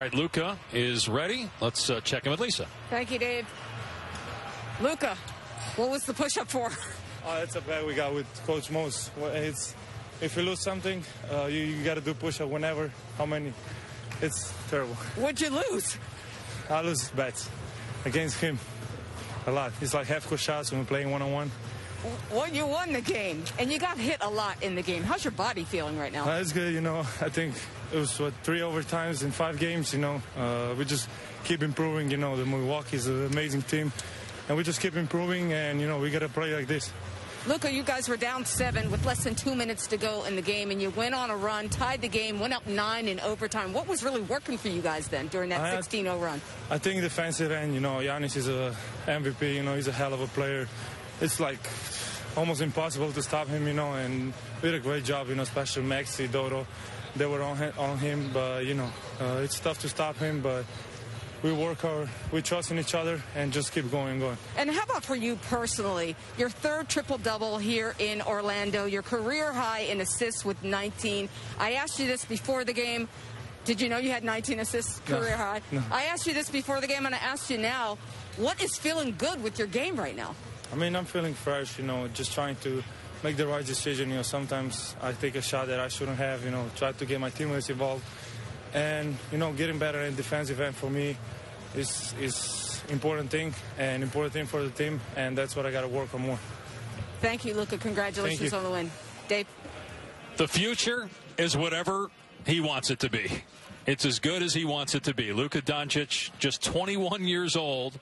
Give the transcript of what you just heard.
All right, Luka is ready. Let's uh, check in with Lisa. Thank you, Dave. Luka, what was the push-up for? Oh, that's a bet we got with Coach Mose. It's if you lose something, uh, you, you got to do push-up whenever. How many? It's terrible. What'd you lose? I lose bets against him a lot. It's like half court shots when we're playing one-on-one. Well, you won the game, and you got hit a lot in the game. How's your body feeling right now? Uh, it's good, you know. I think it was what three overtimes in five games. You know, uh, we just keep improving. You know, the Milwaukee is an amazing team, and we just keep improving. And you know, we got to play like this. Luka, you guys were down seven with less than two minutes to go in the game, and you went on a run, tied the game, went up nine in overtime. What was really working for you guys then during that 16-0 run? I think defensive end, you know, Giannis is a MVP. You know, he's a hell of a player. It's like almost impossible to stop him. You know, and we did a great job. You know, especially Maxi, Dodo, they were on him, on him. But you know, uh, it's tough to stop him. But we work our, we trust in each other, and just keep going and going. And how about for you personally? Your third triple-double here in Orlando, your career high in assists with 19. I asked you this before the game. Did you know you had 19 assists No, career high? no. I asked you this before the game, and I asked you now. What is feeling good with your game right now? I mean, I'm feeling fresh, you know, just trying to make the right decision. You know, sometimes I take a shot that I shouldn't have, you know, try to get my teammates involved. And, you know, getting better in defensive end for me is is important thing and important thing for the team and that's what I got to work on more. Thank you, Luka. Congratulations you. on the win. Dave? The future is whatever he wants it to be. It's as good as he wants it to be. Luka Doncic, just 21 years old,